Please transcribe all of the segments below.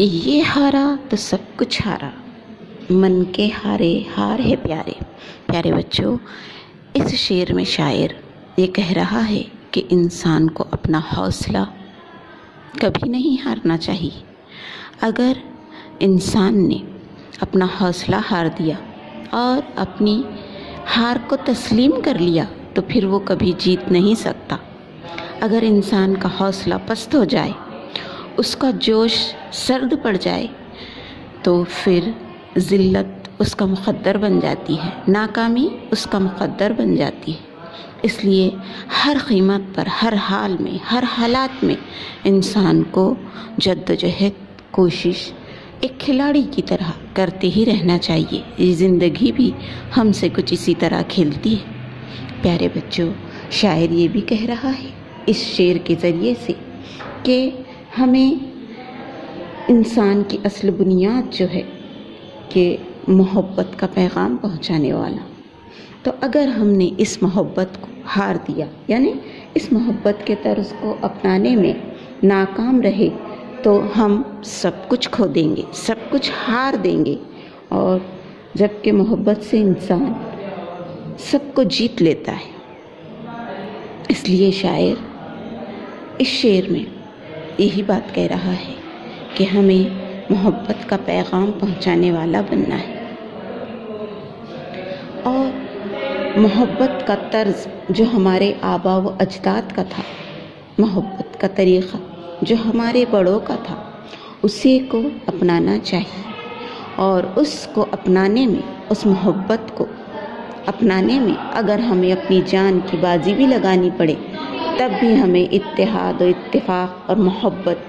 ये हारा तो सब कुछ हारा। मन के हारे, हार है प्यारे। प्यारे बच्चों, इस शेर में शायर ये कह रहा है कि इंसान को अपना हौसला कभी नहीं हारना चाहिए। अगर इंसान ने अपना हौसला हार दिया और अपनी हार को तस्लीम कर लिया तो फिर वो कभी जीत नहीं सकता। अगर इंसान का हौसला पस्त हो जाए उसका जोश सर्द पड़ जाए तो फिर ज़िल्लत उसका मुक़द्दर बन जाती है, नाकामी उसका मुक़द्दर बन जाती है। इसलिए हर कीमत पर, हर हाल में, हर हालात में इंसान को जद्दोजहद, कोशिश एक खिलाड़ी की तरह करते ही रहना चाहिए। ये ज़िंदगी भी हमसे कुछ इसी तरह खेलती है। प्यारे बच्चों, शायर ये भी कह रहा है इस शेर के ज़रिए से कि हमें इंसान की असल बुनियाद जो है कि मोहब्बत का पैगाम पहुँचाने वाला। तो अगर हमने इस मोहब्बत को हार दिया, यानी इस मोहब्बत के तर्ज को अपनाने में नाकाम रहे तो हम सब कुछ खो देंगे, सब कुछ हार देंगे। और जबकि मोहब्बत से इंसान सबको जीत लेता है, इसलिए शायर इस शेर में यही बात कह रहा है कि हमें मोहब्बत का पैगाम पहुँचाने वाला बनना है। और मोहब्बत का तर्ज जो हमारे आबा व अजदाद का था, मोहब्बत का तरीक़ा जो हमारे बड़ों का था, उसी को अपनाना चाहिए और उसको अपनाने में, उस मोहब्बत को अपनाने में अगर हमें अपनी जान की बाजी भी लगानी पड़े तब भी हमें इत्तेहाद और इत्तेफाक और मोहब्बत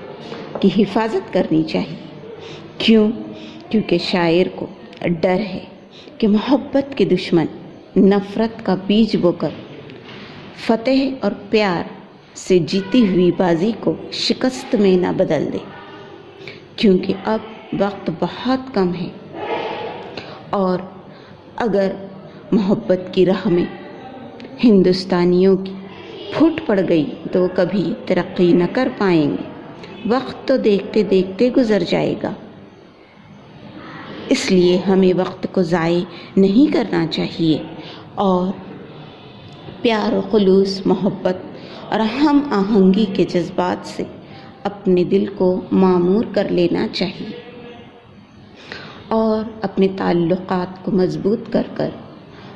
की हिफाजत करनी चाहिए। क्यों? क्योंकि शायर को डर है कि मोहब्बत के दुश्मन नफ़रत का बीज बोकर फतेह और प्यार से जीती हुई बाजी को शिकस्त में ना बदल दे। क्योंकि अब वक्त बहुत कम है। और अगर मोहब्बत की राह में हिंदुस्तानियों की फूट पड़ गई तो वो कभी तरक्की न कर पाएँगे। वक्त तो देखते देखते गुजर जाएगा। इसलिए हमें वक्त को ज़ाय नहीं करना चाहिए और प्यार, खलूस, मोहब्बत और हम आहंगी के जज्बात से अपने दिल को मामूर कर लेना चाहिए और अपने ताल्लुक़ात को मज़बूत कर कर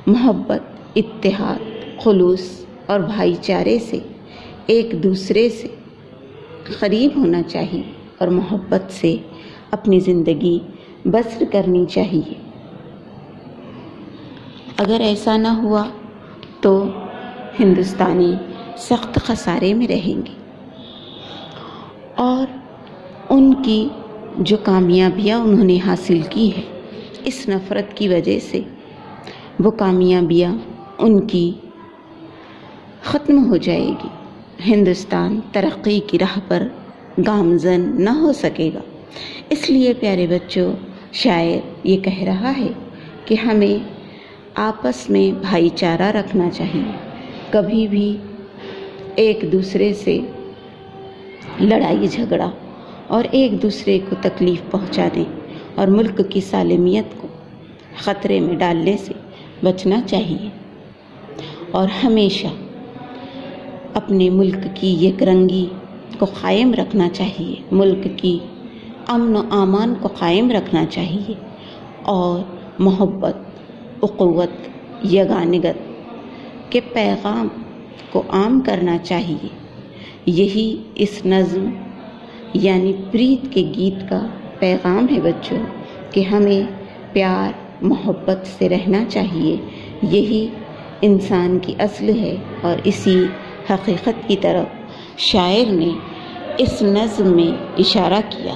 मोहब्बत इतिहाद खलूस और भाईचारे से, एक दूसरे से करीब होना चाहिए और मोहब्बत से अपनी ज़िंदगी बसर करनी चाहिए। अगर ऐसा ना हुआ तो हिंदुस्तानी सख्त खसारे में रहेंगे। और उनकी जो कामयाबियाँ उन्होंने हासिल की है, इस नफ़रत की वजह से वो कामयाबियाँ उनकी ख़त्म हो जाएगी। हिंदुस्तान तरक्की की राह पर गामजन न हो सकेगा। इसलिए प्यारे बच्चों, शायर ये कह रहा है कि हमें आपस में भाईचारा रखना चाहिए। कभी भी एक दूसरे से लड़ाई, झगड़ा और एक दूसरे को तकलीफ़ पहुँचाने और मुल्क की सालमियत को ख़तरे में डालने से बचना चाहिए। और हमेशा अपने मुल्क की यकरंगी को क़ायम रखना चाहिए। मुल्क की अमन आमान को क़ायम रखना चाहिए। और मोहब्बत, उक़वत, यगानगत के पैगाम को आम करना चाहिए। यही इस नज़म यानी प्रीत के गीत का पैगाम है बच्चों, कि हमें प्यार, मोहब्बत से रहना चाहिए। यही इंसान की असल है और इसी हकीकत की तरफ़ शायर ने इस नज़म में इशारा किया।